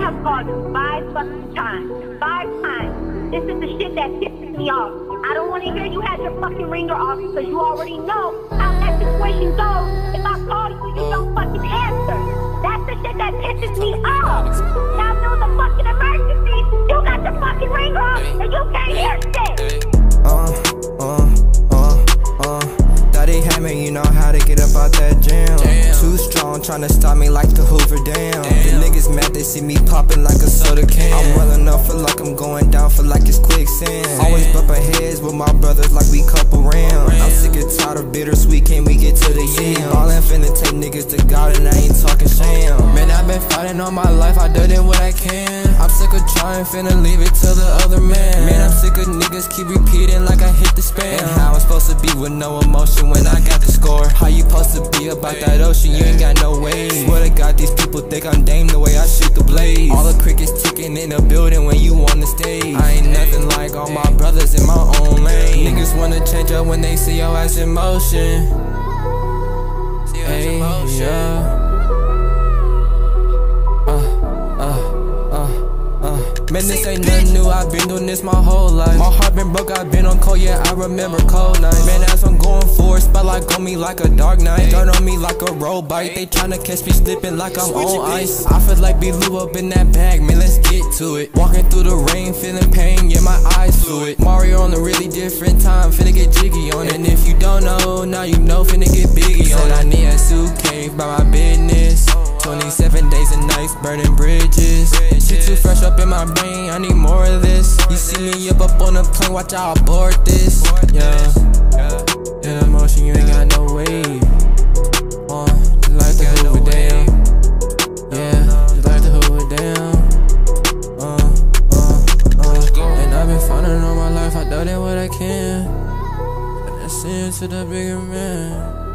have called you five fucking times. Five times. This is the shit that pisses me off. I don't want to hear you had your fucking ringer off because you already know how that situation goes. If I call you, you don't fucking answer. That's the shit that pisses me off. Now there's the fucking emergency. You got your fucking ringer off and you strong, tryna stop me like the Hoover Dam. The niggas mad, they see me popping like a soda can. I'm well enough, feel like I'm going down, feel like it's quicksand. Always bumping heads with my brothers like we couple rounds. I'm sick and tired of bittersweet, can we get to the yam? Ballin' finna take niggas to God and I ain't talking sham. Man, I've been fighting all my life, I done it what I can. I'm sick of trying, finna leave it to the other man. Man, I'm sick of niggas keep repeating with no emotion when I got the score? How you supposed to be about that ocean? You ain't got no way. Swear to God, these people think I'm Dame the way I shoot the blaze. All the crickets ticking in the building when you on the stage. I ain't nothing like all my brothers in my own lane. Niggas wanna change up when they see your ass in motion. Hey, yeah. Man, this ain't nothing new, I've been doing this my whole life. My heart been broke, I've been on cold, yeah, I remember cold nights. Man, as I'm going for it, spotlight on me like a dark night Turn on me like a road bite, they tryna catch me slipping like I'm on ice. I feel like be Lou up in that bag, man, let's get to it. Walking through the rain, feeling pain, yeah, my eyes fluid. Mario on a really different time, finna get jiggy on it. And if you don't know, now you know, finna get biggie on it. I need a suitcase by my business. 27 days and nights burning bridges my brain, I need more of this. You see me up up on a plane, watch out abort this. Yeah, in emotion you ain't got no weight uh, just like the Hoover Dam Yeah, just like the Hoover Dam uh, uh, uh. And I've been fighting all my life, I done it what I can. And that's into the bigger man